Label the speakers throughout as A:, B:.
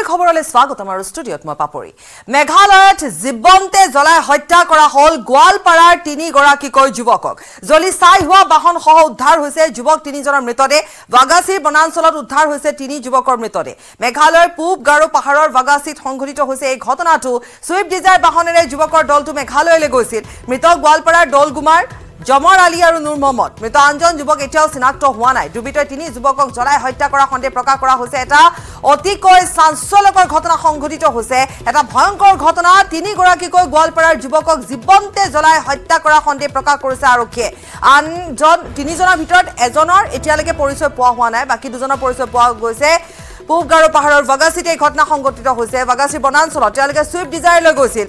A: মাজুলীৰ খবৰলৈ স্বাগতম আৰু ষ্টুডিঅ'ত মই পাপৰি। মেঘালয়ত জীৱন্তে জ্বলাই হত্যা কৰা হ'ল গোৱালপাৰাৰ তিনিগৰাকীকৈ যুৱকক। জ্বলি ছাই হোৱা বাহনসহ উদ্ধাৰ হৈছে যুৱক তিনিজনৰ মৃতদেহ। বাগাচীৰ বনাঞ্চলত উদ্ধাৰ হৈছে তিনি যুৱকৰ মৃতদেহ। মেঘালয়ৰ পূব গাৰো পাহাৰৰ বাগাচীত সংঘটিত হৈছে এই ঘটনাটো। ছুইফ্ট ডিজায়াৰ বাহনেৰে যুৱকৰ দলটো মেঘালয়লৈ গৈছিল। মৃত গোৱালপাৰাৰ দৌলগুমাৰ জমৰ আলী আৰু নুৰ মহম্মদ। মৃত আনজন যুৱক এতিয়াও চিনাক্ত হোৱা নাই। দুৰ্বৃত্তই তিনি যুৱকক জ্বলাই হত্যা কৰা সন্দেহ প্ৰকাশ কৰা হৈছে। এটা অতিকৈ চাঞ্চল্যকৰ ঘটনা সংঘটিত হৈছে। এটা ভয়ংকৰ ঘটনা। তিনিগৰাকীকৈ গোৱালপাৰাৰ যুৱকক জীৱন্তে জ্বলাই হত্যা কৰা সন্দেহ প্ৰকাশ কৰিছে আৰক্ষীয়ে। আনজন তিনিজনৰ ভিতৰত এজনৰ এতিয়ালৈকে পৰিচয় পোৱা হোৱা নাই। বাকী দুজনৰ পৰিচয় পোৱা গৈছে। পূব গাৰো পাহাৰৰ বাগাচীত এই ঘটনা সংঘটিত হৈছে। বাগাচীৰ বনাঞ্চলত তেওঁলোকে ছুইফ্ট ডিজায়াৰলৈ গৈছিল।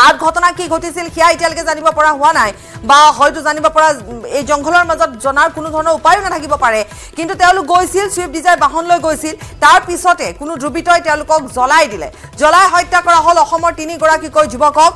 A: তাত ঘটনা কি ঘটিছিল সেয়া এতিয়ালৈকে জানিব পৰা হোৱা নাই বা হয়তো জানিব পৰা এই জংঘলৰ মাজত জনাৰ কোনো ধৰণৰ উপায়ো নাথাকিব পাৰে। কিন্তু তেওঁলোক গৈছিল ছুইফ্ট ডিজায়াৰ বাহন লৈ গৈছিল। তাৰ পিছতে কোনো দুৰ্বৃত্তই তেওঁলোকক জ্বলাই দিলে। জ্বলাই হত্যা কৰা হ'ল অসমৰ তিনিগৰাকীকৈ যুৱকক।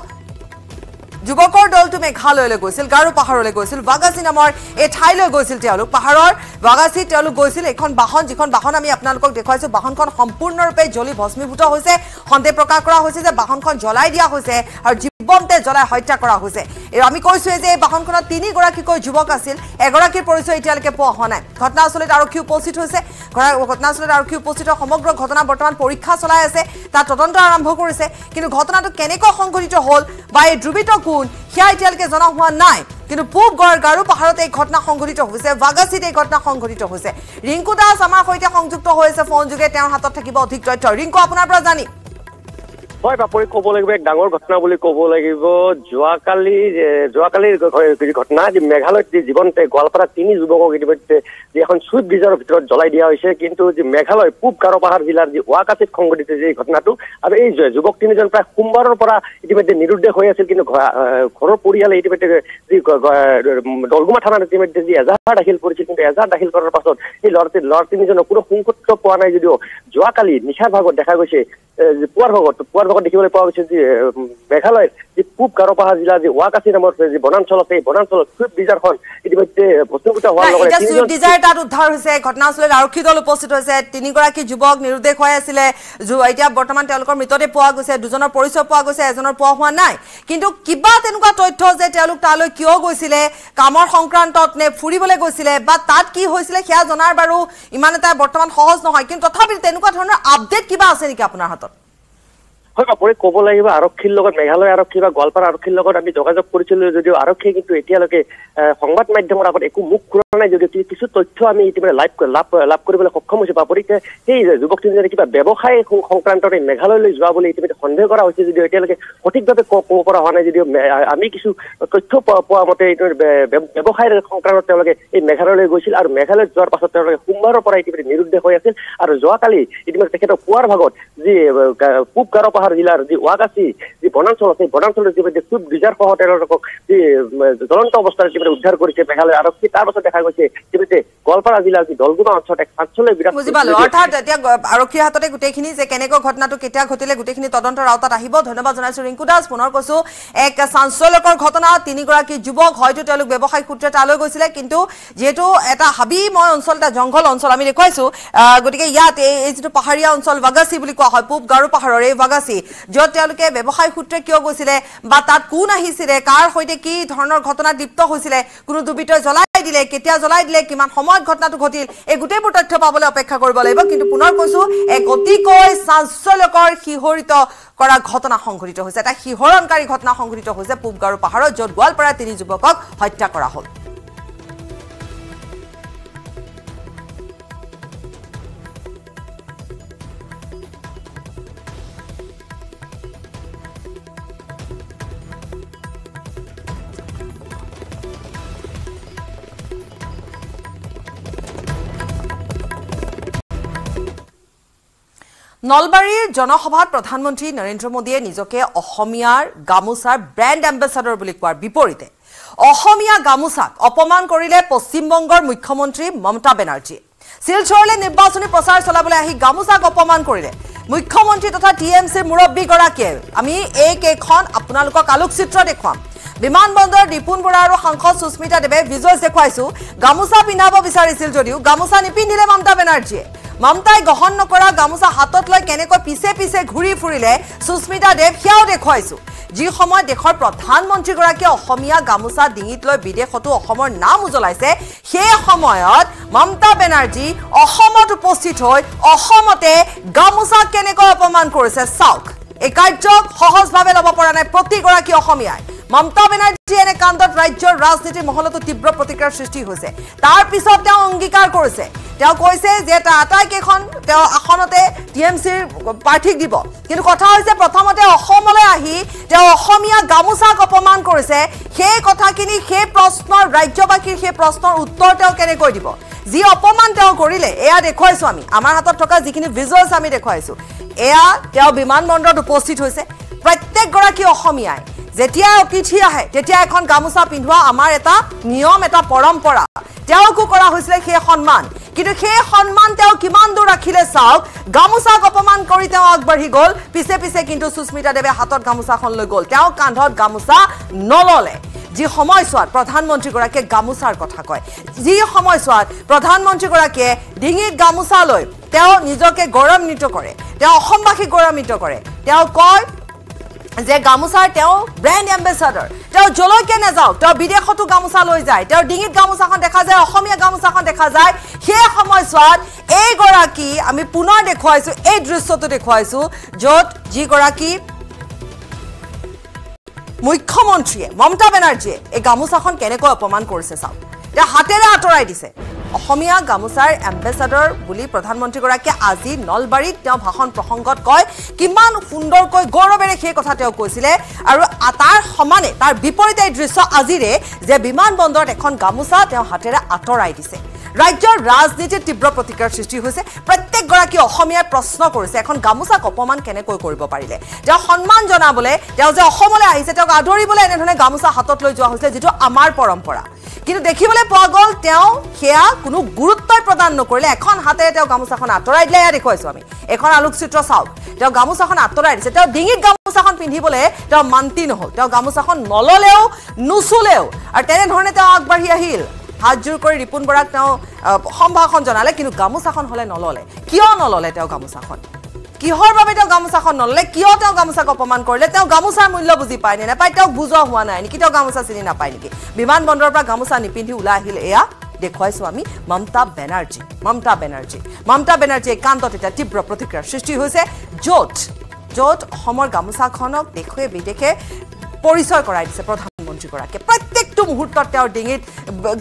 A: যুৱকৰ দলটো মেঘালয়লৈ গৈছিল গাৰো পাহাৰলৈ গৈছিল বাগাচী নামৰ এই ঠাইলৈ গৈছিল তেওঁলোক। পাহাৰৰ বাগাচীত তেওঁলোক গৈছিল এইখন বাহন যিখন বাহন আমি আপোনালোকক দেখুৱাইছো বাহনখন সম্পূৰ্ণৰূপে জ্বলি ভস্মীভূত হৈছে। সন্দেহ প্ৰকাশ কৰা হৈছে যে বাহনখন জ্বলাই দিয়া হৈছে আৰু জীৱন্তে জ্বলাই হত্যা কৰা হৈছে। আমি কৈছোৱে যে এই বাহনখনত তিনিগৰাকীকৈ যুৱক আছিল এগৰাকীৰ পৰিচয় এতিয়ালৈকে পোৱা হোৱা নাই। ঘটনাস্থলীত আৰক্ষী উপস্থিত হৈছে। ঘটনাস্থলীত আৰক্ষী উপস্থিত সমগ্ৰ ঘটনা বৰ্তমান পৰীক্ষা চলাই আছে তাৰ তদন্ত আৰম্ভ কৰিছে। কিন্তু ঘটনাটো কেনেকৈ সংঘটিত হ'ল বা এই দ্ৰুবিত কোন সেয়া এতিয়ালৈকে জনা হোৱা নাই। কিন্তু পূব গড় গাৰো পাহাৰত এই ঘটনা সংঘটিত হৈছে বাগাচীত এই ঘটনা সংঘটিত হৈছে। ৰিংকু দাস আমাৰ সৈতে সংযুক্ত হৈ আছে ফোন যোগে তেওঁৰ হাতত থাকিব অধিক তথ্য। ৰিংকু আপোনাৰ পৰা জানি।
B: হয় বাপৰি ক'ব লাগিব এক ডাঙৰ ঘটনা বুলি ক'ব লাগিব। যোৱাকালি যোৱাকালিৰ ঘটনা যি মেঘালয়ত যি জীৱন্তে গোৱালপাৰাত তিনি যুৱকক ইতিমধ্যে যি এখন চুইফ্ট ডিজাৰৰ ভিতৰত জ্বলাই দিয়া হৈছে কিন্তু যি মেঘালয় পূব গাৰো জিলাৰ যি ৱাকাচিত সংঘটিত যে ঘটনাটো আৰু এই যুৱক তিনিজন প্ৰায় সোমবাৰৰ পৰা ইতিমধ্যে নিৰুদ্দেশ হৈ আছিল কিন্তু ঘৰৰ পৰিয়ালে ইতিমধ্যে যি দলগুমা থানাত ইতিমধ্যে যি এজাহাৰ দাখিল কৰিছিল কিন্তু এজাহাৰ দাখিল কৰাৰ পাছত এই ল'ৰা ল'ৰা তিনিজনক কোনো সংসূত্ৰ পোৱা নাই যদিও যোৱাকালি নিশাৰ ভাগত দেখা গৈছে পুৱাৰ ভাগত পুৱাৰ ভাগত দেখিবলৈ পোৱা গৈছে যে মেঘালয়ৰ যি পূব গাৰো পাহাৰ জিলাৰ যি ৱাকাচি নামৰ যি বনাঞ্চল আছে এই বনাঞ্চলত ছুইফ্ট ডিজাৰখন ইতিমধ্যে ভস্মীভূত হোৱাৰ লগতে
A: ছুইফ্ট ডিজায়াৰ তাত উদ্ধাৰ হৈছে। ঘটনাস্থলীত আৰক্ষী দল উপস্থিত হৈছে। তিনিগৰাকী যুৱক নিৰুদ্দেশ হৈ আছিলে। এতিয়া বৰ্তমান তেওঁলোকৰ মৃতদেহ পোৱা গৈছে। দুজনৰ পৰিচয় পোৱা গৈছে এজনৰ পোৱা হোৱা নাই। কিন্তু কিবা তেনেকুৱা তথ্য যে তেওঁলোক তালৈ কিয় গৈছিলে কামৰ সংক্ৰান্তত নে ফুৰিবলৈ গৈছিলে বা তাত কি হৈছিলে সেয়া জনাৰ বাৰু ইমান এটা বৰ্তমান সহজ নহয়। কিন্তু তথাপি তেনেকুৱা ধৰণৰ আপডেট কিবা আছে নেকি আপোনাৰ হাতত?
B: হয় বাপৰি ক'ব লাগিব আৰক্ষীৰ লগত মেঘালয় আৰক্ষী বা গোৱালপাৰা আৰক্ষীৰ লগত আমি যোগাযোগ কৰিছিলো যদিও আৰক্ষীয়ে কিন্তু এতিয়ালৈকে সংবাদ মাধ্যমৰ আগত একো মুখ খোলা নাই যদিও কিছু তথ্য আমি ইতিমধ্যে লাভ লাভ লাভ কৰিবলৈ সক্ষম হৈছো। বাপৰিকে সেই যুৱক তিনিজনে কিবা ব্যৱসায় সংক্ৰান্তত মেঘালয়লৈ যোৱা বুলি ইতিমধ্যে সন্দেহ কৰা হৈছে যদিও এতিয়ালৈকে সঠিকভাৱে ক'ব পৰা হোৱা নাই যদিও আমি কিছু তথ্য পোৱা মতে বে- বে- ব্যৱসায়ৰ সংক্ৰান্তত তেওঁলোকে এই মেঘালয়লৈ গৈছিল আৰু মেঘালয়ত যোৱাৰ পাছত তেওঁলোকে সোমবাৰৰ পৰা ইতিমধ্যে নিৰুদ্দেশ হৈ আছিল। আৰু যোৱাকালি ইতিমধ্যে তেখেতক পুৱাৰ ভাগত যি পূব গাৰো পাহাৰ জিলাৰ যি ৱাগাচি যি বনাঞ্চল আছে সেই বনাঞ্চলত ইতিমধ্যে খুব সহ তেওঁলোকক যি জ্বলন্ত অৱস্থাত ইতিমধ্যে উদ্ধাৰ কৰিছে মেঘালয় আৰক্ষী তাৰ পাছত দেখা গৈছে ইতিমধ্যে গোৱালপাৰা জিলাৰ যি দলগুমা অঞ্চলত এক চাঞ্চল্য বিৰাট
A: বুজি পালো। অৰ্থাৎ এতিয়া গ- আৰক্ষীৰ হাততে গোটেইখিনি যে কেনেকৈ ঘটনাটো কেতিয়া ঘটিলে গোটেইখিনি তদন্তৰ আওতাত আহিব। ধন্যবাদ জনাইছো ৰিংকু দাস। পুনৰ কৈছো এক চাঞ্চল্যকৰ ঘটনা তিনিগৰাকী যুৱক হয়তো তেওঁলোক ব্যৱসায়িক সূত্ৰে তালৈ গৈছিলে কিন্তু যিহেতু এটা হাবিময় অঞ্চল এটা জংঘল অঞ্চল আমি দেখুৱাইছো গতিকে ইয়াত এই যিটো পাহাৰীয়া অঞ্চল বাগাচী বুলি কোৱা হয় পূব গাৰো পাহাৰৰ এই বাগাচী য'ত তেওঁলোকে ব্যৱসায়িক সূত্ৰে কিয় গৈছিলে বা তাত কোন আহিছিলে কাৰ সৈতে কি ধৰণৰ ঘটনাত লিপ্ত হৈছিলে কোনো দুৰ্বৃত্তই জ্বলাই দিলে কেতিয়া জ্বলাই দিলে কিমান সময়ত ঘটনাটো ঘটিল এই গোটেইবোৰ তথ্য পাবলৈ অপেক্ষা কৰিব লাগিব। কিন্তু পুনৰ কৈছো এক অতিকৈ চাঞ্চল্যকৰ শিহৰিত কৰা ঘটনা সংঘটিত হৈছে। এটা শিহৰণকাৰী ঘটনা সংঘটিত হৈছে পূব গাৰো পাহাৰত য'ত গোৱালপাৰাৰ তিনি যুৱকক হত্যা কৰা হ'ল। নলবাৰীৰ জনসভাত প্ৰধানমন্ত্ৰী নৰেন্দ্ৰ মোদীয়ে নিজকে অসমীয়াৰ গামোচাৰ ব্ৰেণ্ড এম্বেচাডৰ বুলি কোৱাৰ বিপৰীতে অসমীয়া গামোচাক অপমান কৰিলে পশ্চিমবংগৰ মুখ্যমন্ত্ৰী মমতা বেনাৰ্জীয়ে। শিলচৰলৈ নিৰ্বাচনী প্ৰচাৰ চলাবলৈ আহি গামোচাক অপমান কৰিলে মুখ্যমন্ত্ৰী তথা টি এম চিৰ মুৰব্বীগৰাকীয়ে। আমি এইকেইখন আপোনালোকক আলোকচিত্ৰ দেখুৱাম। বিমানবন্দৰ ৰিপুণ বৰা আৰু সাংসদ সুস্মিতা দেৱে ভিজুৱেলছ দেখুৱাইছো। গামোচা পিন্ধাব বিচাৰিছিল যদিও গামোচা নিপিন্ধিলে মমতা বেনাৰ্জীয়ে। মমতাই গ্ৰহণ নকৰা গামোচা হাতত লৈ কেনেকৈ পিছে পিছে ঘূৰি ফুৰিলে সুস্মিতা দেৱ সেয়াও দেখুৱাইছো। যি সময়ত দেশৰ প্ৰধানমন্ত্ৰীগৰাকীয়ে অসমীয়া গামোচা ডিঙিত লৈ বিদেশতো অসমৰ নাম উজ্বলাইছে সেই সময়ত মমতা বেনাৰ্জী অসমত উপস্থিত হৈ অসমতে গামোচা কেনেকৈ অপমান কৰিছে চাওক। এই কাৰ্যক সহজভাৱে ল'ব পৰা নাই প্ৰতিগৰাকী অসমীয়াই। মমতা বেনাৰ্জী এনে কাণ্ডত ৰাজ্যৰ ৰাজনীতিৰ মহলতো তীব্ৰ প্ৰতিক্ৰিয়াৰ সৃষ্টি হৈছে। তাৰ পিছত তেওঁ কৰিছে তেওঁ কৈছে যে তাৰ আটাইকেইখন তেওঁ আসনতে টি এম চিৰ প্ৰাৰ্থীক দিব। কিন্তু কথা হৈছে প্ৰথমতে অসমলৈ আহি তেওঁ অসমীয়া গামোচাক অপমান কৰিছে। সেই কথাখিনি সেই প্ৰশ্নৰ ৰাজ্যবাসীৰ সেই প্ৰশ্নৰ উত্তৰ তেওঁ কেনেকৈ দিব? যি অপমান তেওঁ কৰিলে এয়া দেখুৱাইছোঁ আমি। আমাৰ হাতত থকা যিখিনি ভিজুৱেলছ আমি দেখুৱাইছোঁ এয়া তেওঁ বিমানবন্দৰত উপস্থিত হৈছে। প্ৰত্যেকগৰাকী অসমীয়াই যেতিয়া অতিথি আহে তেতিয়া এখন গামোচা পিন্ধোৱা আমাৰ এটা নিয়ম এটা পৰম্পৰা। তেওঁকো কৰা হৈছিলে সেই সন্মান। কিন্তু সেই সন্মান তেওঁ কিমান দূৰ ৰাখিলে চাওক গামোচাক অপমান কৰি তেওঁ আগবাঢ়ি গ'ল। পিছে পিছে কিন্তু সুস্মিতা দেৱে হাতত গামোচাখন লৈ গ'ল। তেওঁ কান্ধত গামোচা নললে। যি সময়ছোৱাত প্ৰধানমন্ত্ৰীগৰাকীয়ে গামোচাৰ কথা কয় যি সময়ছোৱাত প্ৰধানমন্ত্ৰীগৰাকীয়ে ডিঙিত গামোচা লৈ তেওঁ নিজকে গৌৰৱান্বিত কৰে তেওঁ অসমবাসীক গৌৰৱান্বিত কৰে তেওঁ কয় যে গামোচাৰ তেওঁ ব্ৰেণ্ড এম্বেচাডৰ তেওঁ যলৈকে নাযাওক তেওঁ বিদেশতো গামোচা লৈ যায়। তেওঁৰ ডিঙিত গামোচাখন দেখা যায় অসমীয়া গামোচাখন দেখা যায়। সেই সময়ছোৱাত এইগৰাকী আমি পুনৰ দেখুৱাইছোঁ এই দৃশ্যটো দেখুৱাইছোঁ য'ত যিগৰাকী মুখ্যমন্ত্ৰীয়ে মমতা বেনাৰ্জীয়ে এই গামোচাখন কেনেকৈ অপমান কৰিছে চাওক। তেওঁ হাতেৰে আঁতৰাই দিছে। অসমীয়া গামোচাৰ এম্বেচাডৰ বুলি প্ৰধানমন্ত্ৰীগৰাকীয়ে আজি নলবাৰীত তেওঁ ভাষণ প্ৰসংগত কয় কিমান সুন্দৰকৈ গৌৰৱেৰে সেই কথা তেওঁ কৈছিলে আৰু তাৰ সমানে তাৰ বিপৰীতে দৃশ্য আজিৰে যে বিমানবন্দৰত এখন গামোচা তেওঁ হাতেৰে আঁতৰাই দিছে। ৰাজ্যৰ ৰাজনীতিত তীব্ৰ প্ৰতিক্ৰিয়াৰ সৃষ্টি হৈছে। প্ৰত্যেকগৰাকী অসমীয়াই প্ৰশ্ন কৰিছে এখন গামোচাক অপমান কেনেকৈ কৰিব পাৰিলে? তেওঁ সন্মান জনাবলৈ তেওঁ যে অসমলৈ আহিছে তেওঁক আদৰিবলৈ এনেধৰণে গামোচা হাতত লৈ যোৱা হৈছিলে যিটো আমাৰ পৰম্পৰা। কিন্তু দেখিবলৈ পোৱা গ'ল তেওঁ সেয়া কোনো গুৰুত্বই প্ৰদান নকৰিলে। এখন হাতেৰে তেওঁ গামোচাখন আঁতৰাই দিলে এয়া দেখুৱাইছোঁ আমি। এখন আলোকচিত্ৰ চাওক। তেওঁ গামোচাখন আঁতৰাই দিছে। তেওঁ ডিঙিত গামোচাখন পিন্ধিবলৈ তেওঁ মান্তি নহ'ল। তেওঁ গামোচাখন নল'লেও নুচুলেও। আৰু তেনেধৰণে তেওঁ আগবাঢ়ি আহিল। হাতযোৰ কৰি ৰিপুণ বৰাক তেওঁ সম্ভাষণ জনালে কিন্তু গামোচাখন হ'লে নল'লে। কিয় নল'লে তেওঁ গামোচাখন? কিহৰ বাবে তেওঁ গামোচাখন নল'লে কিয় তেওঁ গামোচাক অপমান কৰিলে তেওঁ গামোচাৰ মূল্য বুজি পায় নে নাপায় তেওঁক বুজোৱা হোৱা নাই নেকি তেওঁ গামোচা চিনি নাপায় নেকি? বিমানবন্দৰৰ পৰা গামোচা নিপিন্ধি ওলাই আহিল এয়া দেখুৱাইছোঁ আমি মমতা বেনাৰ্জী মমতা বেনাৰ্জী। মমতা বেনাৰ্জী এই কাণ্ডত এতিয়া তীব্ৰ প্ৰতিক্ৰিয়াৰ সৃষ্টি হৈছে য'ত য'ত অসমৰ গামোচাখনক দেশে বিদেশে পৰিচয় কৰাই দিছে প্ৰধানমন্ত্ৰীগৰাকীয়ে। প্ৰত্যেকটো মুহূৰ্তত তেওঁৰ ডিঙিত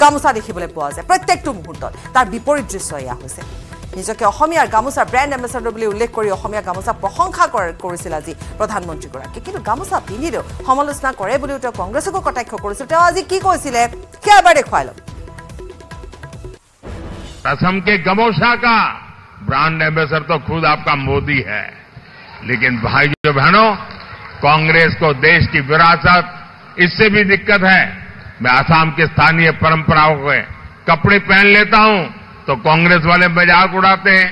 A: গামোচা দেখিবলৈ পোৱা যায় প্ৰত্যেকটো মুহূৰ্তত। তাৰ বিপৰীত দৃশ্য এয়া হৈছে। নিজকে অসমীয়াৰ গামোচা ব্ৰেণ্ড এম্বেচাডৰ বুলি উল্লেখ কৰি অসমীয়া গামোচা প্ৰশংসা কৰিছিল আজি প্ৰধানমন্ত্ৰীগৰাকীয়ে কিন্তু গামোচা পিন্ধিলেও সমালোচনা কৰে বুলিও তেওঁ কংগ্ৰেছকো কটাক্ষ কৰিছিল তেওঁ আজি কি কৈছিলে সেয়া এবাৰ দেখুৱাই লওক
C: असम के गमोसा का ब्रांड एम्बेसडर तो खुद आपका मोदी है लेकिन भाइयों बहनों कांग्रेस को देश की विरासत इससे भी दिक्कत है मैं असम के स्थानीय परंपराओं के कपड़े पहन लेता हूं तो कांग्रेस वाले मजाक उड़ाते हैं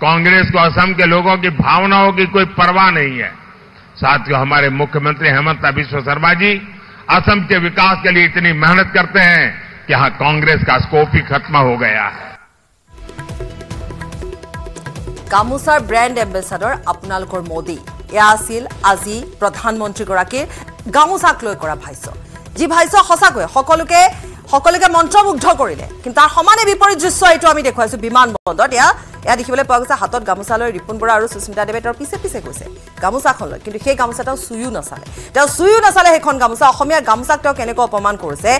C: कांग्रेस को असम के लोगों की भावनाओं की कोई परवाह नहीं है साथियों हमारे मुख्यमंत्री हेमंत बिश्व शर्मा जी असम के विकास के लिए इतनी मेहनत करते हैं कि यहां कांग्रेस का स्कोप ही खत्म हो गया है
A: গামোচাৰ ব্ৰেণ্ড এম্বেচাডৰ আপোনালোকৰ মোদী এয়া আছিল আজি প্ৰধানমন্ত্ৰীগৰাকীৰ গামোচাক লৈ কৰা ভাষ্য যি ভাষ্য সঁচাকৈ সকলোকে সকলোকে মন্ত্ৰমুগ্ধ কৰিলে। কিন্তু তাৰ সমানে বিপৰীত দৃশ্য এইটো আমি দেখুৱাইছোঁ বিমানবন্দৰত এয়া এয়া দেখিবলৈ পোৱা গৈছে হাতত গামোচা লৈ ৰিপুণ বৰা আৰু সুস্মিতা দেৱে তেওঁৰ পিছে পিছে গৈছে গামোচাখন লৈ। কিন্তু সেই গামোচা তেওঁ চুয়ো নাচালে। তেওঁ চুয়ো নাচালে সেইখন গামোচা। অসমীয়া গামোচাক তেওঁ কেনেকৈ অপমান কৰিছে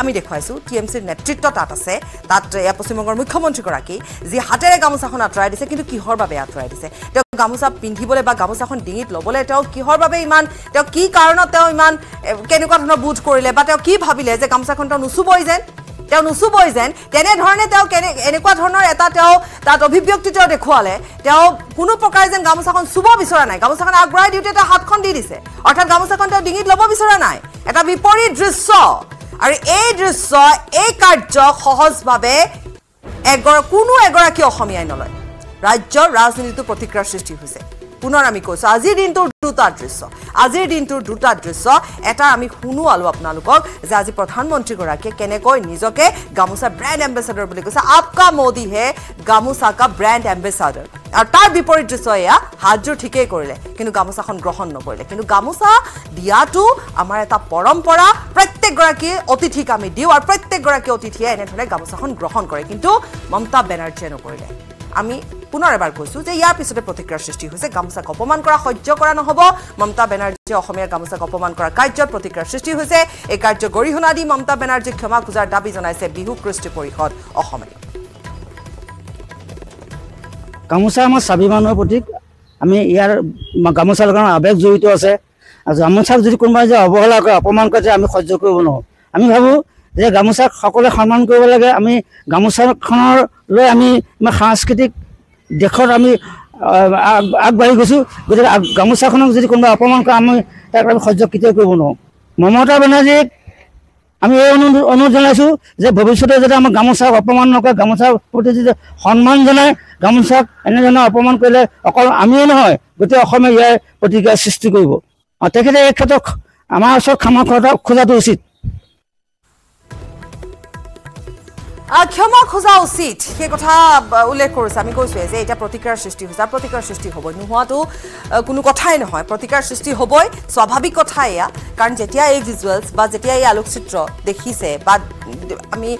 A: আমি দেখুৱাইছোঁ। টি এম চিৰ নেতৃত্ব তাত আছে। তাত এয়া পশ্চিমবংগৰ মুখ্যমন্ত্ৰীগৰাকী যি হাতেৰে গামোচাখন আঁতৰাই দিছে কিন্তু কিহৰ বাবে আঁতৰাই দিছে? তেওঁ গামোচা পিন্ধিবলৈ বা গামোচাখন ডিঙিত ল'বলৈ তেওঁ কিহৰ বাবে ইমান তেওঁ কি কাৰণত তেওঁ ইমান কেনেকুৱা ধৰণৰ বোধ কৰিলে বা তেওঁ কি ভাবিলে যে গামোচাখন তেওঁ নুচুবই যেন তেওঁ নুচুবই যেন তেনেধৰণে তেওঁ কেনে এনেকুৱা ধৰণৰ এটা তেওঁ তাত অভিব্যক্তি তেওঁ দেখুৱালে। তেওঁ কোনো প্ৰকাৰে যেন গামোচাখন চুব বিচৰা নাই। গামোচাখন আগবঢ়াই দিওঁতে তেওঁ হাতখন দি দিছে। অৰ্থাৎ গামোচাখন তেওঁ ডিঙিত ল'ব বিচৰা নাই। এটা বিপৰীত দৃশ্য। আৰু এই দৃশ্য এই কাৰ্যক সহজভাৱে এগৰ কোনো এগৰাকী অসমীয়াই নলয়। ৰাজ্যৰ ৰাজনীতিটো প্ৰতিক্ৰিয়াৰ সৃষ্টি হৈছে। পুনৰ আমি কৈছোঁ আজিৰ দিনটোৰ দুটা দৃশ্য আজিৰ দিনটোৰ দুটা দৃশ্য এটা আমি শুনোৱালো আপোনালোকক যে আজি প্ৰধানমন্ত্ৰীগৰাকীয়ে কেনেকৈ নিজকে গামোচা ব্ৰেণ্ড এম্বেচাডৰ বুলি কৈছে। আপকা মোদী হে গামোচা কা ব্ৰেণ্ড এম্বেচাডৰ আৰু তাৰ বিপৰীত দৃশ্য এয়া হাতযোৰ ঠিকেই কৰিলে কিন্তু গামোচাখন গ্ৰহণ নকৰিলে। কিন্তু গামোচা দিয়াটো আমাৰ এটা পৰম্পৰা। প্ৰত্যেকগৰাকী অতিথিক আমি দিওঁ আৰু প্ৰত্যেকগৰাকী অতিথিয়ে এনেধৰণে গামোচাখন গ্ৰহণ কৰে। কিন্তু মমতা বেনাৰ্জীয়ে নকৰিলে। আমি পুনৰ এবাৰ কৈছোঁ যে ইয়াৰ পিছতে প্ৰতিক্ৰিয়াৰ সৃষ্টি হৈছে গামোচাক অপমান কৰা সহ্য কৰা নহ'ব। মমতা বেনাৰ্জীয়ে অসমীয়া গামোচাক অপমান কৰা কাৰ্যত প্ৰতিক্ৰিয়াৰ সৃষ্টি হৈছে। এই কাৰ্য গৰিহণা দি মমতা বেনাৰ্জীক ক্ষমা খোজাৰ দাবী জনাইছে বিহু কৃষ্টি পৰিষদ অসমে।
D: গামোচা আমাৰ স্বাভিমানৰ প্ৰতীক আমি ইয়াৰ গামোচাৰ লগত আৱেগ জড়িত আছে। আৰু গামোচাক যদি কোনোবাই যে অৱহেলা কৰে অপমান কৰে যে আমি সহ্য কৰিব নোৱাৰোঁ। আমি ভাবোঁ যে গামোচাক সকলোৱে সন্মান কৰিব লাগে আমি গামোচাখনৰ লৈ আমি আমাৰ সাংস্কৃতিক দেশত আমি আগবাঢ়ি গৈছোঁ। গতিকে গামোচাখনক যদি কোনোবাই অপমান কৰে আমি তাক আমি সহ্য কেতিয়াও কৰিব নোৱাৰোঁ। মমতা বেনাৰ্জীক আমি এই অনুৰোধ অনুৰোধ জনাইছোঁ যে ভৱিষ্যতে যাতে আমাৰ গামোচাক অপমান নকৰে গামোচাৰ প্ৰতি যদি সন্মান জনায় গামোচাক এনেধৰণে অপমান কৰিলে অকল আমিয়ে নহয় গোটেই অসমে ইয়াৰ প্ৰতিক্ৰিয়াৰ সৃষ্টি কৰিব। আৰু তেখেতে এই ক্ষেত্ৰত আমাৰ ওচৰত ক্ষমা খোজা- খোজাটো উচিত।
A: ক্ষমা খোজা উচিত। সেই কথা উল্লেখ কৰিছে। আমি কৈছোৱে যে এতিয়া প্ৰতিক্ৰিয়াৰ সৃষ্টি হৈছে। আৰু প্ৰতিক্ৰিয়াৰ সৃষ্টি হ'বই। নোহোৱাটো কোনো কথাই নহয়। প্ৰতিক্ৰিয়াৰ সৃষ্টি হ'বই। স্বাভাৱিক কথা এয়া। কাৰণ যেতিয়া এই ভিজুৱেলছ বা যেতিয়া এই আলোকচিত্ৰ দেখিছে বা আমি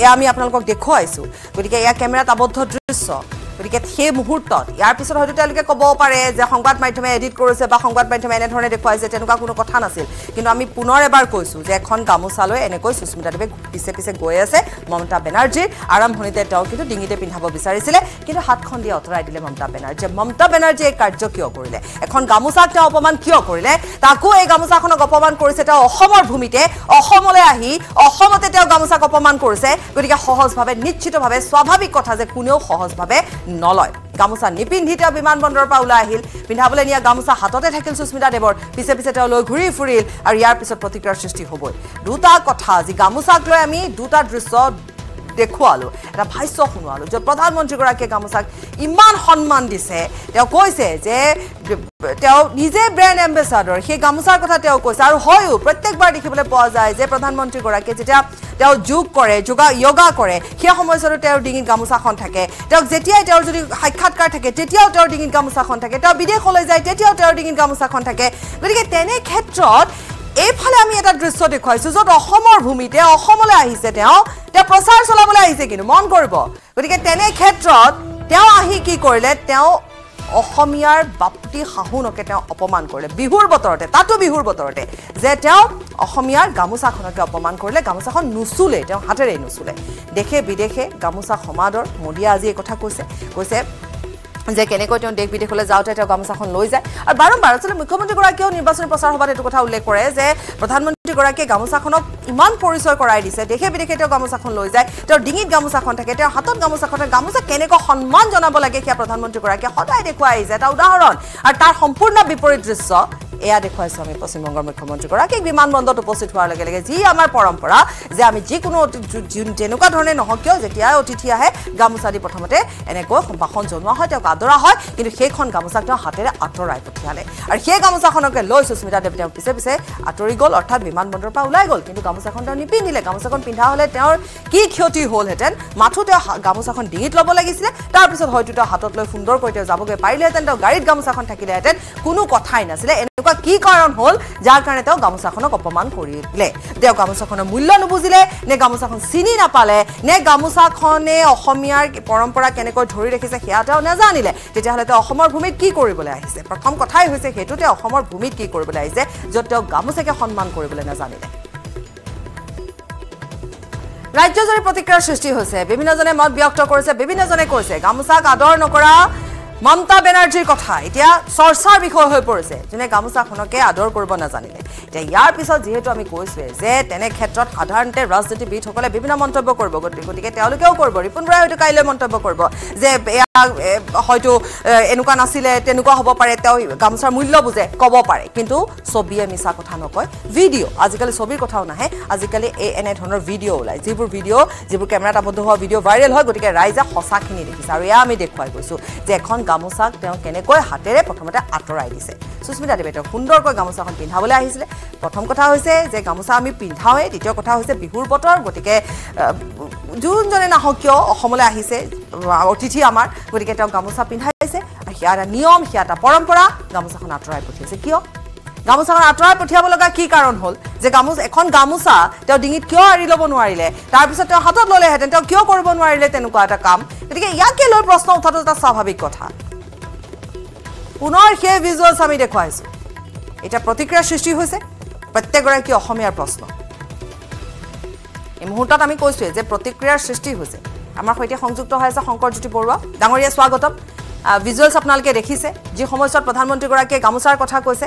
A: এয়া আমি আপোনালোকক দেখুৱাইছোঁ। গতিকে এয়া কেমেৰাত আবদ্ধ দৃশ্য। গতিকে সেই মুহূৰ্তত ইয়াৰ পিছত হয়তো তেওঁলোকে ক'ব পাৰে যে সংবাদ মাধ্যমে এডিট কৰিছে বা সংবাদ মাধ্যমে এনেধৰণে দেখুৱাইছে তেনেকুৱা কোনো কথা নাছিল। কিন্তু আমি পুনৰ এবাৰ কৈছোঁ যে এখন গামোচালৈ এনেকৈ সুস্মিতা দেৱে পিছে পিছে গৈ আছে মমতা বেনাৰ্জীৰ আৰম্ভণিতে তেওঁ কিন্তু ডিঙিতে পিন্ধাব বিচাৰিছিলে কিন্তু হাতখন দি আঁতৰাই দিলে মমতা বেনাৰ্জীয়ে। মমতা বেনাৰ্জীয়ে এই কাৰ্য কিয় কৰিলে? এখন গামোচাক তেওঁ অপমান কিয় কৰিলে? তাকো এই গামোচাখনক অপমান কৰিছে তেওঁ অসমৰ ভূমিতে। অসমলৈ আহি অসমতে তেওঁ গামোচাক অপমান কৰিছে। গতিকে সহজভাৱে নিশ্চিতভাৱে স্বাভাৱিক কথা যে কোনেও সহজভাৱে নলয়। গামোচা নিপিন্ধি তেওঁ বিমানবন্দৰৰ পৰা ওলাই আহিল। পিন্ধাবলৈ নিয়া গামোচা হাততে থাকিল সুস্মিতা দেৱৰ। পিছে পিছে তেওঁ লৈ ঘূৰি ফুৰিল আৰু ইয়াৰ পিছত প্ৰতিক্ৰিয়াৰ সৃষ্টি হ'বই। দুটা কথা আজি গামোচাক লৈ আমি দুটা দৃশ্য দেখুৱালোঁ এটা ভাষ্য শুনোৱালোঁ য'ত প্ৰধানমন্ত্ৰীগৰাকীয়ে গামোচাক ইমান সন্মান দিছে। তেওঁ কৈছে যে তেওঁ নিজে ব্ৰেণ্ড এম্বেচাডৰ সেই গামোচাৰ কথা তেওঁ কৈছে। আৰু হয়ো প্ৰত্যেকবাৰ দেখিবলৈ পোৱা যায় যে প্ৰধানমন্ত্ৰীগৰাকীয়ে যেতিয়া তেওঁ যোগ কৰে যোগা য়োগা কৰে। সেই সময়ছোৱাতো তেওঁৰ ডিঙিত গামোচাখন থাকে। তেওঁক যেতিয়াই তেওঁৰ যদি সাক্ষাৎকাৰ থাকে তেতিয়াও তেওঁৰ ডিঙিত গামোচাখন থাকে। তেওঁ বিদেশলৈ যায় তেতিয়াও তেওঁৰ ডিঙিত গামোচাখন থাকে। গতিকে তেনে ক্ষেত্ৰত এইফালে আমি এটা দৃশ্য দেখুৱাইছোঁ য'ত অসমৰ ভূমিতে অসমলৈ আহিছে তেওঁ। তেওঁ প্ৰচাৰ চলাবলৈ আহিছে কিন্তু মন কৰিব। গতিকে তেনে ক্ষেত্ৰত তেওঁ আহি কি কৰিলে? তেওঁ অসমীয়াৰ বাপতি শাহুনকে তেওঁ অপমান কৰিলে। বিহুৰ বতৰতে তাতো বিহুৰ বতৰতে যে তেওঁ অসমীয়াৰ গামোচাখনকে অপমান কৰিলে গামোচাখন নুচুলে তেওঁ হাতেৰেই নুচুলে। দেশে বিদেশে গামোচা সমাদৰ মোদীয়ে আজি এই কথা কৈছে। কৈছে যে কেনেকৈ তেওঁ দেশ বিদেশলৈ যাওঁতে তেওঁ গামোচাখন লৈ যায়। আৰু বাৰম্বাৰ আচলতে মুখ্যমন্ত্ৰীগৰাকীয়েও নিৰ্বাচনী প্ৰচাৰ সভাত এইটো কথা উল্লেখ কৰে যে প্ৰধানমন্ত্ৰীগৰাকীয়ে গামোচাখনক ইমান পৰিচয় কৰাই দিছে দেশে বিদেশে তেওঁ গামোচাখন লৈ যায় তেওঁৰ ডিঙিত গামোচাখন থাকে তেওঁৰ হাতত গামোচাখন থাকে গামোচা কেনেকৈ সন্মান জনাব লাগে সেয়া প্ৰধানমন্ত্ৰীগৰাকীয়ে সদায় দেখুৱাই আহিছে। এটা উদাহৰণ আৰু তাৰ সম্পূৰ্ণ বিপৰীত দৃশ্য এয়া দেখুৱাইছোঁ আমি পশ্চিমবংগৰ মুখ্যমন্ত্ৰীগৰাকীক বিমানবন্দৰত উপস্থিত হোৱাৰ লগে লগে যি আমাৰ পৰম্পৰা যে আমি যিকোনো যেনেকুৱা ধৰণে নহওক কিয় যেতিয়াই অতিথি আহে গামোচা দি প্ৰথমতে এনেকৈ সম্ভাষণ জনোৱা হয় তেওঁক আদৰা হয় কিন্তু সেইখন গামোচাক তেওঁ হাতেৰে আঁতৰাই পঠিয়ালে। আৰু সেই গামোচাখনকে লৈ সুস্মিতা দেৱ তেওঁ পিছে পিছে আঁতৰি গ'ল অৰ্থাৎ বিমানবন্দৰৰ পৰা ওলাই গ'ল। কিন্তু গামোচাখন তেওঁ নিপিন্ধিলে। গামোচাখন পিন্ধা হ'লে তেওঁৰ কি ক্ষতি হ'লহেঁতেন? মাথো তেওঁ গামোচাখন ডিঙিত ল'ব লাগিছিলে। তাৰপিছত হয়তো তেওঁ হাতত লৈ সুন্দৰকৈ তেওঁ যাবগৈ পাৰিলেহেঁতেন। তেওঁ গাড়ীত গামোচাখন থাকিলেহেঁতেন। কোনো কথাই নাছিলে। এনেকুৱা কি কাৰণ হ'ল যাৰ কাৰণে তেওঁ গামোচাখনক অপমান কৰিলে তেওঁ গামোচাখনৰ মূল্য নুবুজিলে নে গামোচাখন চিনি নাপালে নে গামোচাখনে অসমীয়াৰ পৰম্পৰা কেনেকৈ ধৰি ৰাখিছে সেয়া তেওঁ নাজানিলে। তেতিয়াহ'লে তেওঁ অসমৰ ভূমিত কি কৰিবলৈ আহিছে? প্ৰথম কথাই হৈছে সেইটো তেওঁ অসমৰ ভূমিত কি কৰিবলৈ আহিছে য'ত তেওঁ গামোচাকে সন্মান কৰিবলৈ নাজানিলে। ৰাজ্যজুৰি প্ৰতিক্ৰিয়াৰ সৃষ্টি হৈছে। বিভিন্নজনে মত ব্যক্ত কৰিছে বিভিন্নজনে কৈছে গামোচাক আদৰ নকৰা মমতা বেনাৰ্জীৰ কথা। এতিয়া চৰ্চাৰ বিষয় হৈ পৰিছে। যোনে গামোচাখনকে আদৰ কৰিব নাজানিলে। এতিয়া ইয়াৰ পিছত যিহেতু আমি কৈছোৱে যে তেনে ক্ষেত্ৰত সাধাৰণতে ৰাজনীতিবিদসকলে বিভিন্ন মন্তব্য কৰিব গতি- গতিকে তেওঁলোকেও কৰিব। ৰিপুণ বৰাই হয়তো কাইলৈ মন্তব্য কৰিব যে হয়তো এনেকুৱা নাছিলে তেনেকুৱা হ'ব পাৰে তেওঁ গামোচাৰ মূল্য বুজে ক'ব পাৰে। কিন্তু ছবিয়ে মিছা কথা নকয়। ভিডিঅ' আজিকালি ছবিৰ কথাও নাহে। আজিকালি এই এনেধৰণৰ ভিডিঅ' ওলায়। যিবোৰ ভিডিঅ' যিবোৰ কেমেৰাত আবদ্ধ হোৱা ভিডিঅ' ভাইৰেল হয় গতিকে ৰাইজে সঁচাখিনি দেখিছে। আৰু এয়া আমি দেখুৱাই গৈছোঁ যে এখন গামোচাক তেওঁ কেনেকৈ হাতেৰে প্ৰথমতে আঁতৰাই দিছে। সুস্মিতা দেৱে তেওঁ সুন্দৰকৈ গামোচাখন পিন্ধাবলৈ আহিছিলে। প্ৰথম কথা হৈছে যে গামোচা আমি পিন্ধাওৱেই। দ্বিতীয় কথা হৈছে বিহুৰ বতৰ। গতিকে যোনজনে নাহক কিয় অসমলৈ আহিছে আহ, অতিথি আমাৰ। গতিকে তেওঁ গামোচা পিন্ধাইছে আৰু সেয়া এটা নিয়ম সেয়া এটা পৰম্পৰা গামোচাখন আঁতৰাই পঠিয়াইছে। কিয়? গামোচাখন আঁতৰাই পঠিয়াব লগা কি কাৰণ হ'ল? যে গামোচা এখন গামোচা তেওঁ ডিঙিত কিয় আঁৰি ল'ব নোৱাৰিলে? তাৰপিছত তেওঁ হাতত ল'লেহেঁতেন তেওঁ কিয় কৰিব নোৱাৰিলে তেনেকুৱা এটা কাম? গতিকে ইয়াকে লৈ প্ৰশ্ন উঠাটো এটা স্বাভাৱিক কথা। পুনৰ সেই ভিজুৱেলছ আমি দেখুৱাইছোঁ। এতিয়া প্ৰতিক্ৰিয়াৰ সৃষ্টি হৈছে। প্ৰত্যেকগৰাকী অসমীয়াৰ প্ৰশ্ন। এই মুহূৰ্তত আমি কৈছোৱে যে প্ৰতিক্ৰিয়াৰ সৃষ্টি হৈছে। আমাৰ সৈতে সংযুক্ত হৈ আছে শংকৰজ্যোতি বৰুৱা। ডাঙৰীয়া স্বাগতম। ভিজুৱেলছ আপোনালোকে দেখিছে যি সময়ছোৱাত প্ৰধানমন্ত্ৰীগৰাকীয়ে গামোচাৰ কথা কৈছে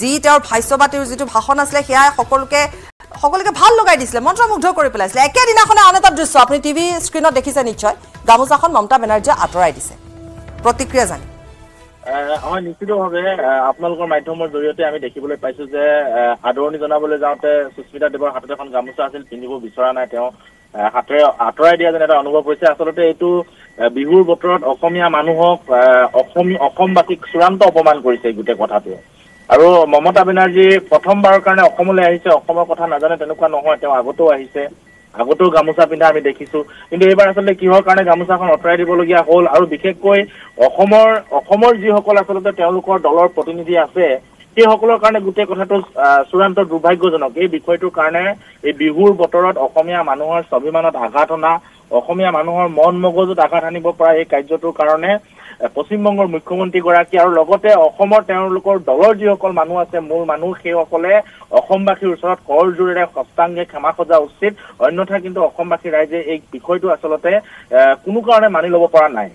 A: যি তেওঁৰ ভাষ্যবাতিৰ যিটো ভাষণ আছিলে সেয়াই সকলোকে সকলোকে ভাল লগাই দিছিলে মন্ত্ৰমুগ্ধ কৰি পেলাইছিলে। একেদিনাখনে আন এটা দৃশ্য আপুনি টিভি স্ক্ৰীণত দেখিছে নিশ্চয় গামোচাখন মমতা বেনাৰ্জীয়ে আঁতৰাই দিছে। প্ৰতিক্ৰিয়া জানি
E: হয় নিশ্চিতভাৱে আপোনালোকৰ মাধ্যমৰ জৰিয়তে আমি দেখিবলৈ পাইছো যে আদৰণি জনাবলৈ যাওঁতে সুস্মিতা দেৱৰ হাতত এখন গামোচা আছিল পিন্ধিব বিচৰা নাই তেওঁ হাতেৰে আঁতৰাই দিয়া যেন এটা অনুভৱ হৈছে। আচলতে এইটো বিহুৰ বতৰত অসমীয়া মানুহক অসমবাসীক চূড়ান্ত অপমান কৰিছে গোটেই কথাটোৱে। আৰু মমতা বেনাৰ্জী প্ৰথমবাৰৰ কাৰণে অসমলৈ আহিছে অসমৰ কথা নাজানে তেনেকুৱা নহয় তেওঁ আগতেও আহিছে। আগতেও গামোচা পিন্ধা আমি দেখিছো। কিন্তু এইবাৰ আচলতে কিহৰ কাৰণে গামোচাখন আঁতৰাই দিবলগীয়া হ'ল আৰু বিশেষকৈ অসমৰ অসমৰ যিসকল আচলতে তেওঁলোকৰ দলৰ প্ৰতিনিধি আছে সেইসকলৰ কাৰণে গোটেই কথাটো চূড়ান্ত দুৰ্ভাগ্যজনক। এই বিষয়টোৰ কাৰণে এই বিহুৰ বতৰত অসমীয়া মানুহৰ স্বাভিমানত আঘাত অনা অসমীয়া মানুহৰ মন মগজুত আঘাত আনিব পৰা এই কাৰ্যটোৰ কাৰণে পশ্চিমবংগৰ মুখ্যমন্ত্ৰীগৰাকী আৰু লগতে অসমৰ তেওঁলোকৰ দলৰ যিসকল মানুহ আছে মূল মানুহ সেইসকলে অসমবাসীৰ ওচৰত কৰ জোৰেৰে সস্তাংগে ক্ষমা খোজা উচিত। অন্যথা কিন্তু অসমবাসী ৰাইজে এই বিষয়টো আচলতে কোনো কাৰণে মানি ল'ব পৰা নাই।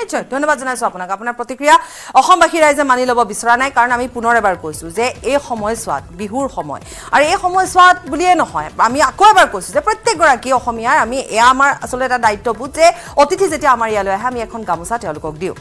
A: নিশ্চয় ধন্যবাদ জনাইছোঁ আপোনাক। আপোনাৰ প্ৰতিক্ৰিয়া অসমবাসী ৰাইজে মানি ল'ব বিচৰা নাই কাৰণ আমি পুনৰ এবাৰ কৈছোঁ যে এই সময়ছোৱাত বিহুৰ সময়। আৰু এই সময়ছোৱাত বুলিয়ে নহয় আমি আকৌ এবাৰ কৈছোঁ যে প্ৰত্যেকগৰাকী অসমীয়াৰ আমি এয়া আমাৰ আচলতে এটা দায়িত্ববোধ যে অতিথি যেতিয়া আমাৰ ইয়ালৈ আহে আমি এখন গামোচা তেওঁলোকক দিওঁ।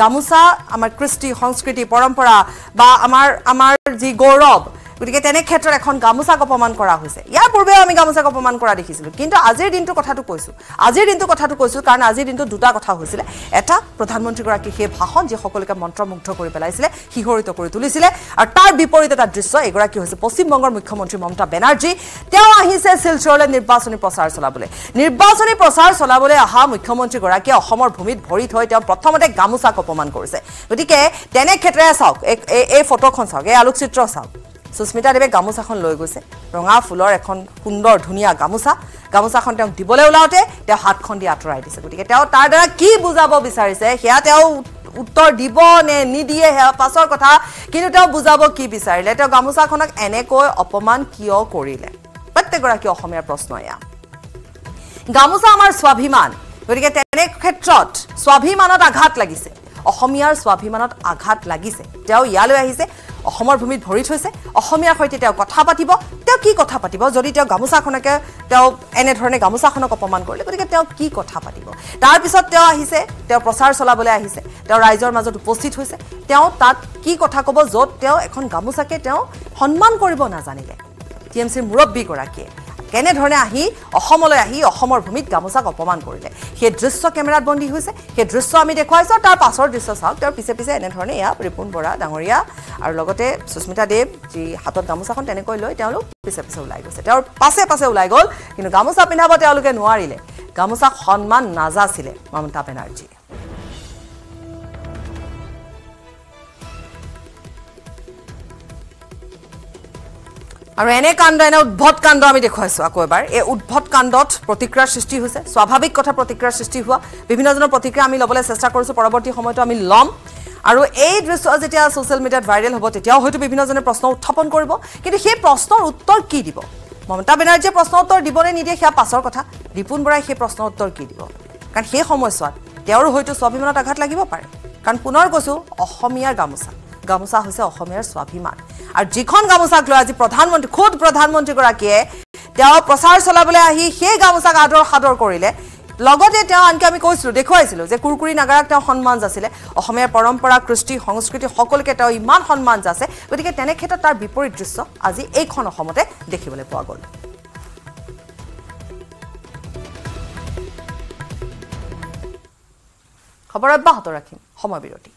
A: গামোচা আমাৰ কৃষ্টি সংস্কৃতি পৰম্পৰা বা আমাৰ আমাৰ যি গৌৰৱ গতিকে তেনে ক্ষেত্ৰত এখন গামোচাক অপমান কৰা হৈছে। ইয়াৰ পূৰ্বেও আমি গামোচাক অপমান কৰা দেখিছিলোঁ। কিন্তু আজিৰ দিনটোৰ কথাটো কৈছোঁ। আজিৰ দিনটোৰ কথাটো কৈছোঁ কাৰণ আজিৰ দিনটোত দুটা কথা হৈছিলে। এটা প্ৰধানমন্ত্ৰীগৰাকীৰ সেই ভাষণ যি সকলোকে মন্ত্ৰমুগ্ধ কৰি পেলাইছিলে শিহৰিত কৰি তুলিছিলে। আৰু তাৰ বিপৰীত এটা দৃশ্য এগৰাকী হৈছে পশ্চিমবংগৰ মুখ্যমন্ত্ৰী মমতা বেনাৰ্জী। তেওঁ আহিছে শিলচৰলৈ নিৰ্বাচনী প্ৰচাৰ চলাবলৈ। নিৰ্বাচনী প্ৰচাৰ চলাবলৈ অহা মুখ্যমন্ত্ৰীগৰাকীয়ে অসমৰ ভূমিত ভৰি থৈ তেওঁ প্ৰথমতে গামোচাক অপমান কৰিছে। গতিকে তেনে ক্ষেত্ৰে চাওক এই ফটোখন চাওক এই আলোকচিত্ৰ চাওক। সুস্মিতা দেৱে গামোচাখন লৈ গৈছে। ৰঙা ফুলৰ এখন সুন্দৰ ধুনীয়া গামোচা। গামোচাখন তেওঁক দিবলৈ ওলাওঁতে তেওঁ হাতখন দি আঁতৰাই দিছে। গতিকে তেওঁ তাৰ দ্বাৰা কি বুজাব বিচাৰিছে সেয়া তেওঁ উত্তৰ দিব নে নিদিয়ে সেয়া পাছৰ কথা কিন্তু তেওঁ বুজাব কি বিচাৰিলে? তেওঁ গামোচাখনক এনেকৈ অপমান কিয় কৰিলে? প্ৰত্যেকগৰাকী অসমীয়াৰ প্ৰশ্ন এয়া। গামোচা আমাৰ স্বাভিমান। গতিকে তেনে ক্ষেত্ৰত স্বাভিমানত আঘাত লাগিছে। অসমীয়াৰ স্বাভিমানত আঘাত লাগিছে। তেওঁ ইয়ালৈ আহিছে। অসমৰ ভূমিত ভৰি থৈছে। অসমীয়াৰ সৈতে তেওঁ কথা পাতিব। তেওঁ কি কথা পাতিব? যদি তেওঁ গামোচাখনকে তেওঁ এনেধৰণে গামোচাখনক অপমান কৰিলে গতিকে তেওঁ কি কথা পাতিব? তাৰপিছত তেওঁ আহিছে তেওঁ প্ৰচাৰ চলাবলৈ আহিছে। তেওঁ ৰাইজৰ মাজত উপস্থিত হৈছে। তেওঁ তাত কি কথা ক'ব য'ত তেওঁ এখন গামোচাকে তেওঁ সন্মান কৰিব নাজানিলে। টি এম চিৰ মুৰব্বীগৰাকীয়ে কেনেধৰণে আহি অসমলৈ আহি অসমৰ ভূমিত গামোচাক অপমান কৰিলে? সেই দৃশ্য কেমেৰাত বন্দী হৈছে। সেই দৃশ্য আমি দেখুৱাইছোঁ। আৰু তাৰ পাছৰ দৃশ্য চাওক। তেওঁৰ পিছে পিছে এনেধৰণে এয়া ৰিপুণ বৰা ডাঙৰীয়া আৰু লগতে সুস্মিতা দেৱ যি হাতত গামোচাখন তেনেকৈ লৈ তেওঁলোক পিছে পিছে ওলাই গৈছে। তেওঁৰ পাছে পাছে ওলাই গ'ল কিন্তু গামোচা পিন্ধাব তেওঁলোকে নোৱাৰিলে। গামোচাক সন্মান নাজাছিলে মমতা বেনাৰ্জীয়ে আৰু এনে কাণ্ড এনে উদ্ভট কাণ্ড আমি দেখুৱাইছোঁ আকৌ এবাৰ। এই উদ্ভট কাণ্ডত প্ৰতিক্ৰিয়াৰ সৃষ্টি হৈছে। স্বাভাৱিক কথা প্ৰতিক্ৰিয়াৰ সৃষ্টি হোৱা বিভিন্নজনৰ প্ৰতিক্ৰিয়া আমি ল'বলৈ চেষ্টা কৰিছোঁ। পৰৱৰ্তী সময়তো আমি ল'ম। আৰু এই দৃশ্য যেতিয়া ছ'চিয়েল মিডিয়াত ভাইৰেল হ'ব তেতিয়াও হয়তো বিভিন্নজনে প্ৰশ্ন উত্থাপন কৰিব। কিন্তু সেই প্ৰশ্নৰ উত্তৰ কি দিব? মমতা বেনাৰ্জীয়ে প্ৰশ্ন উত্তৰ দিবনে নিদিয়ে সেয়া পাছৰ কথা। ৰিপুণ বৰাই সেই প্ৰশ্নৰ উত্তৰ কি দিব? কাৰণ সেই সময়ছোৱাত তেওঁৰো হয়তো স্বাভিমানত আঘাত লাগিব পাৰে। কাৰণ পুনৰ কৈছোঁ অসমীয়াৰ গামোচা। গামোচা হৈছে অসমীয়াৰ স্বাভিমান। আৰু যিখন গামোচাক লৈ আজি প্ৰধানমন্ত্ৰী খোদ প্ৰধানমন্ত্ৰীগৰাকীয়ে তেওঁ প্ৰচাৰ চলাবলৈ আহি সেই গামোচাক আদৰ সাদৰ কৰিলে। লগতে তেওঁ আনকি আমি কৈছিলোঁ দেখুৱাইছিলোঁ যে কুৰকুৰি নাগাৰাক তেওঁ সন্মান যাছিলে অসমীয়াৰ পৰম্পৰা কৃষ্টি সংস্কৃতি সকলোকে তেওঁ ইমান সন্মান যাছে গতিকে তেনে ক্ষেত্ৰত তাৰ বিপৰীত দৃশ্য আজি এইখন অসমতে দেখিবলৈ পোৱা গ'ল। খবৰ অব্যাহত ৰাখিম। সময় বিৰতি।